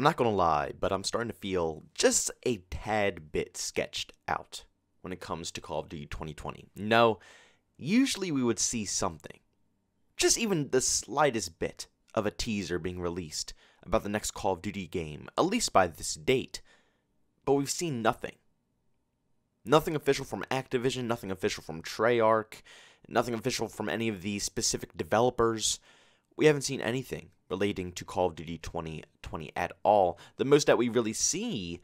I'm not gonna lie, but I'm starting to feel just a tad bit sketched out when it comes to Call of Duty 2020. No, usually we would see something, just even the slightest bit of a teaser being released about the next Call of Duty game, at least by this date, but we've seen nothing. Nothing official from Activision, nothing official from Treyarch, nothing official from any of the specific developers. We haven't seen anything relating to Call of Duty 2020 at all. The most that we really see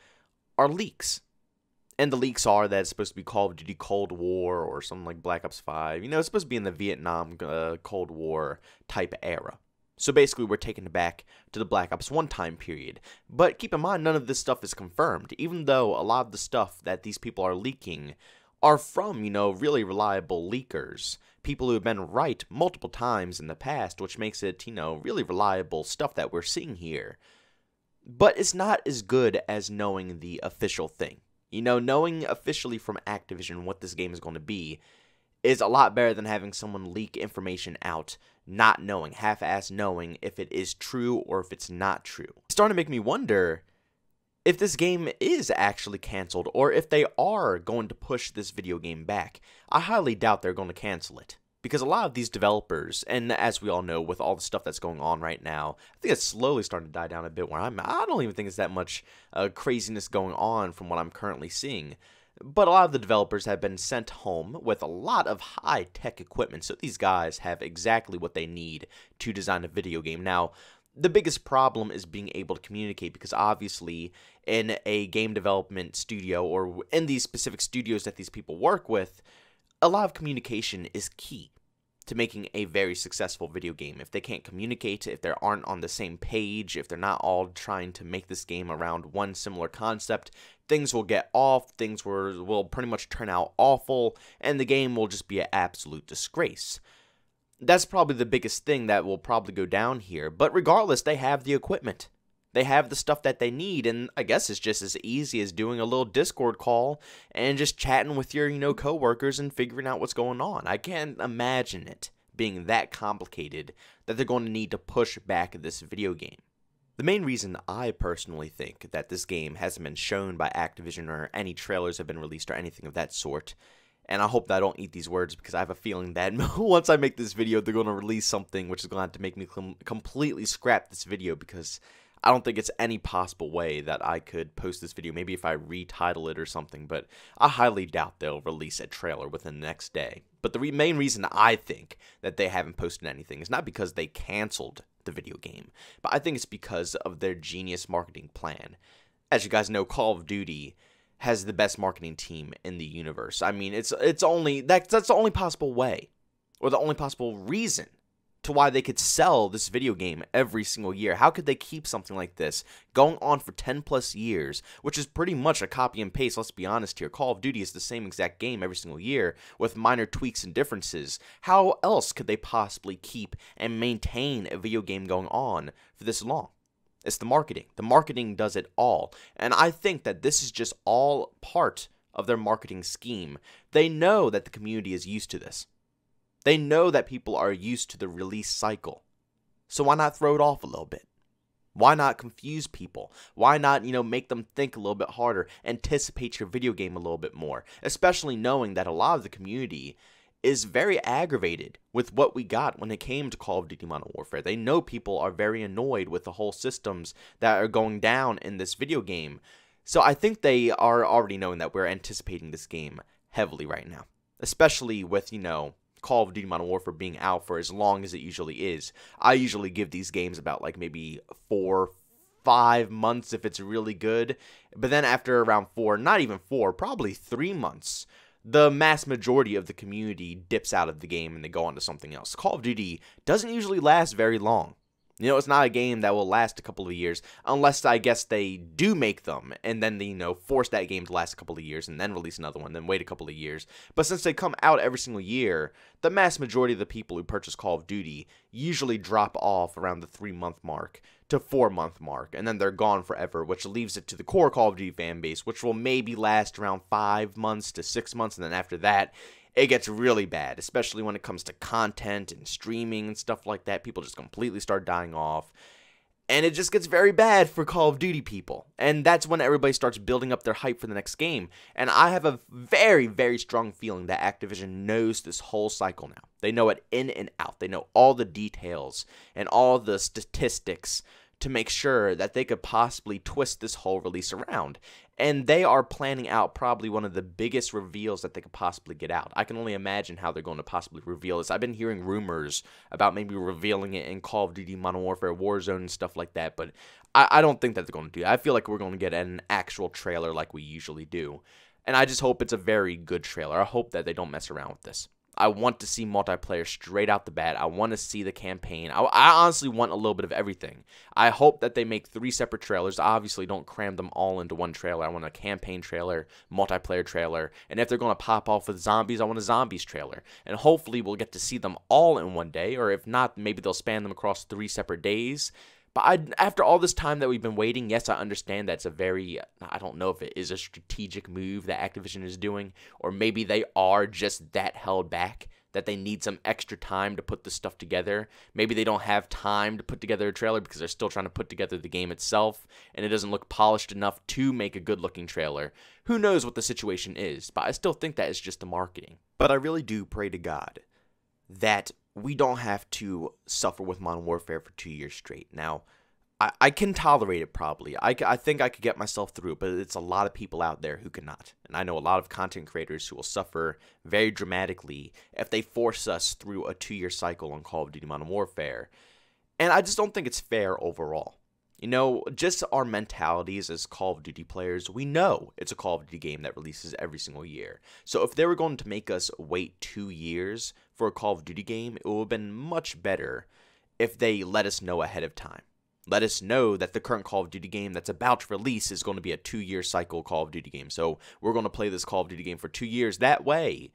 are leaks. And the leaks are that it's supposed to be Call of Duty Cold War or something like Black Ops 5. You know, it's supposed to be in the Vietnam uh, Cold War type era. So basically, we're taken back to the Black Ops 1 time period. But keep in mind, none of this stuff is confirmed, even though a lot of the stuff that these people are leaking are from, you know, really reliable leakers. People who have been right multiple times in the past, which makes it, you know, really reliable stuff that we're seeing here. But it's not as good as knowing the official thing. You know, knowing officially from Activision what this game is going to be is a lot better than having someone leak information out, not knowing, half ass knowing if it is true or if it's not true. It's starting to make me wonder if this game is actually canceled or if they are going to push this video game back. I highly doubt they're going to cancel it. Because a lot of these developers, and as we all know, with all the stuff that's going on right now, I think it's slowly starting to die down a bit. Where I'm, I don't even think it's that much uh, craziness going on from what I'm currently seeing. But a lot of the developers have been sent home with a lot of high tech equipment, so these guys have exactly what they need to design a video game. Now, the biggest problem is being able to communicate because obviously in a game development studio or in these specific studios that these people work with a lot of communication is key to making a very successful video game. If they can't communicate, if they aren't on the same page, if they're not all trying to make this game around one similar concept, things will get off, things will, will pretty much turn out awful, and the game will just be an absolute disgrace. That's probably the biggest thing that will probably go down here, but regardless, they have the equipment. They have the stuff that they need, and I guess it's just as easy as doing a little Discord call and just chatting with your, you know, coworkers and figuring out what's going on. I can't imagine it being that complicated that they're going to need to push back this video game. The main reason I personally think that this game hasn't been shown by Activision or any trailers have been released or anything of that sort, and I hope that I don't eat these words because I have a feeling that once I make this video, they're going to release something which is going to have to make me com completely scrap this video because I don't think it's any possible way that I could post this video. Maybe if I retitle it or something, but I highly doubt they'll release a trailer within the next day. But the re main reason I think that they haven't posted anything is not because they canceled the video game, but I think it's because of their genius marketing plan. As you guys know, Call of Duty has the best marketing team in the universe. I mean, it's it's only that that's the only possible way or the only possible reason to why they could sell this video game every single year. How could they keep something like this going on for 10 plus years, which is pretty much a copy and paste, let's be honest here. Call of Duty is the same exact game every single year with minor tweaks and differences. How else could they possibly keep and maintain a video game going on for this long? It's the marketing. The marketing does it all. And I think that this is just all part of their marketing scheme. They know that the community is used to this. They know that people are used to the release cycle. So why not throw it off a little bit? Why not confuse people? Why not, you know, make them think a little bit harder, anticipate your video game a little bit more, especially knowing that a lot of the community is very aggravated with what we got when it came to Call of Duty Modern Warfare. They know people are very annoyed with the whole systems that are going down in this video game. So I think they are already knowing that we're anticipating this game heavily right now, especially with, you know, Call of Duty Modern Warfare being out for as long as it usually is. I usually give these games about like maybe four, five months if it's really good. But then after around four, not even four, probably three months, the mass majority of the community dips out of the game and they go on to something else. Call of Duty doesn't usually last very long. You know, it's not a game that will last a couple of years, unless I guess they do make them and then they, you know, force that game to last a couple of years and then release another one, then wait a couple of years. But since they come out every single year, the mass majority of the people who purchase Call of Duty usually drop off around the three month mark to four month mark, and then they're gone forever, which leaves it to the core Call of Duty fan base, which will maybe last around five months to six months, and then after that, it gets really bad, especially when it comes to content and streaming and stuff like that. People just completely start dying off. and it just gets very bad for Call of Duty people. And that's when everybody starts building up their hype for the next game. And I have a very, very strong feeling that Activision knows this whole cycle now. They know it in and out. They know all the details and all the statistics to make sure that they could possibly twist this whole release around. And they are planning out probably one of the biggest reveals that they could possibly get out. I can only imagine how they're going to possibly reveal this. I've been hearing rumors about maybe revealing it in Call of Duty Modern Warfare Warzone and stuff like that, but I, I don't think that they're going to do that. I feel like we're going to get an actual trailer like we usually do. And I just hope it's a very good trailer. I hope that they don't mess around with this. I want to see multiplayer straight out the bat. I want to see the campaign. I, I, honestly want a little bit of everything. I hope that they make three separate trailers. Obviously, don't cram them all into one trailer. I want a campaign trailer, multiplayer trailer, and if they're going to pop off with zombies, I want a zombies trailer. And hopefully, we'll get to see them all in one day, or if not, maybe they'll span them across three separate days. But I, after all this time that we've been waiting, yes, I understand that's a very, I don't know if it is a strategic move that Activision is doing, or maybe they are just that held back that they need some extra time to put this stuff together. Maybe they don't have time to put together a trailer because they're still trying to put together the game itself and it doesn't look polished enough to make a good looking trailer. Who knows what the situation is, but I still think that is just the marketing. But I really do pray to God that we don't have to suffer with Modern Warfare for two years straight. Now, I, I can tolerate it probably. I, I think I could get myself through but it's a lot of people out there who cannot. And I know a lot of content creators who will suffer very dramatically if they force us through a two year cycle on Call of Duty Modern Warfare. And I just don't think it's fair overall. You know, just our mentalities as Call of Duty players, we know it's a Call of Duty game that releases every single year. So if they were going to make us wait two years for a Call of Duty game, it would have been much better if they let us know ahead of time. Let us know that the current Call of Duty game that's about to release is going to be a two year cycle Call of Duty game. So we're going to play this Call of Duty game for two years. That way,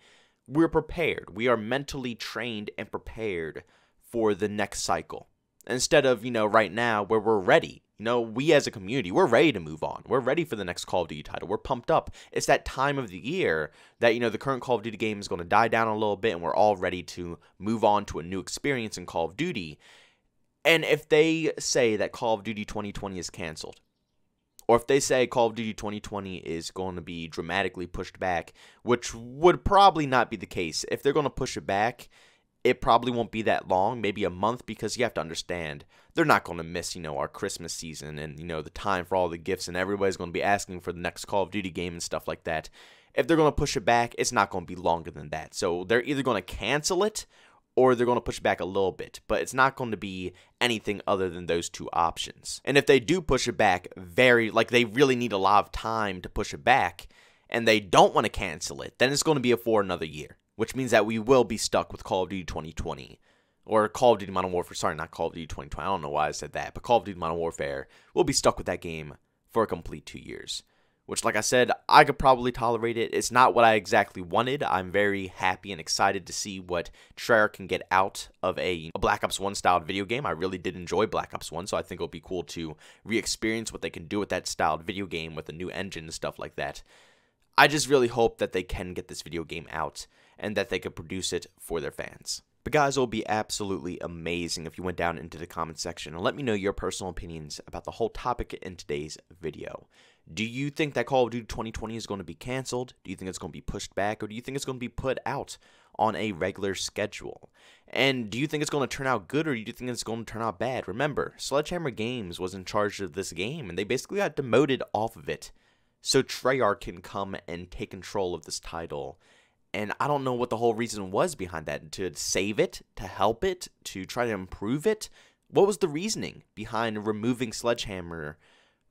we're prepared. We are mentally trained and prepared for the next cycle instead of, you know, right now where we're ready. You know, we as a community, we're ready to move on. We're ready for the next Call of Duty title. We're pumped up. It's that time of the year that, you know, the current Call of Duty game is going to die down a little bit and we're all ready to move on to a new experience in Call of Duty. And if they say that Call of Duty 2020 is canceled, or if they say Call of Duty 2020 is going to be dramatically pushed back, which would probably not be the case, if they're going to push it back, it probably won't be that long, maybe a month, because you have to understand they're not going to miss, you know, our Christmas season and, you know, the time for all the gifts, and everybody's going to be asking for the next Call of Duty game and stuff like that. If they're going to push it back, it's not going to be longer than that. So they're either going to cancel it or they're going to push it back a little bit, but it's not going to be anything other than those two options. And if they do push it back very, like they really need a lot of time to push it back, and they don't want to cancel it, then it's going to be a for another year which means that we will be stuck with Call of Duty 2020 or Call of Duty Modern Warfare. Sorry, not Call of Duty 2020. I don't know why I said that, but Call of Duty Modern Warfare. We'll be stuck with that game for a complete two years. Which, like I said, I could probably tolerate it. It's not what I exactly wanted. I'm very happy and excited to see what Treyarch can get out of a, a Black Ops 1 styled video game. I really did enjoy Black Ops 1, so I think it'll be cool to re experience what they can do with that styled video game with a new engine and stuff like that. I just really hope that they can get this video game out and that they could produce it for their fans. But guys, it would be absolutely amazing if you went down into the comment section and let me know your personal opinions about the whole topic in today's video. Do you think that Call of Duty 2020 is going to be canceled? Do you think it's going to be pushed back? Or do you think it's going to be put out on a regular schedule? And do you think it's going to turn out good or do you think it's going to turn out bad? Remember, Sledgehammer Games was in charge of this game and they basically got demoted off of it. So Treyarch can come and take control of this title and I don't know what the whole reason was behind that. To save it, to help it, to try to improve it. What was the reasoning behind removing Sledgehammer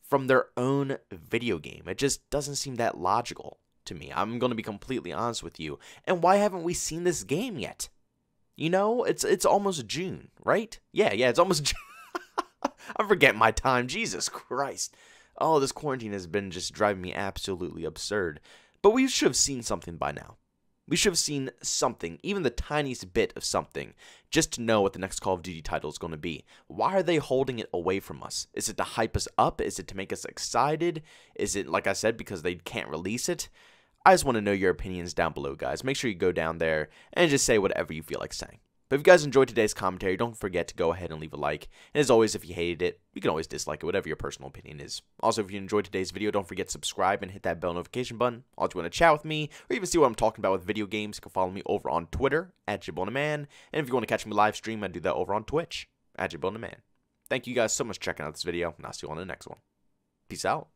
from their own video game? It just doesn't seem that logical to me. I'm going to be completely honest with you. And why haven't we seen this game yet? You know, it's it's almost June, right? Yeah, yeah, it's almost June. I'm forgetting my time. Jesus Christ. Oh, this quarantine has been just driving me absolutely absurd. But we should have seen something by now. We should have seen something, even the tiniest bit of something, just to know what the next Call of Duty title is going to be. Why are they holding it away from us? Is it to hype us up? Is it to make us excited? Is it, like I said, because they can't release it? I just want to know your opinions down below, guys. Make sure you go down there and just say whatever you feel like saying. But if you guys enjoyed today's commentary, don't forget to go ahead and leave a like. And as always, if you hated it, you can always dislike it, whatever your personal opinion is. Also, if you enjoyed today's video, don't forget to subscribe and hit that bell notification button. Also, you want to chat with me, or even see what I'm talking about with video games, you can follow me over on Twitter, at JbowenDaMan. And if you want to catch me live stream, I do that over on Twitch, at JbowenDaMan. Thank you guys so much for checking out this video, and I'll see you on the next one. Peace out.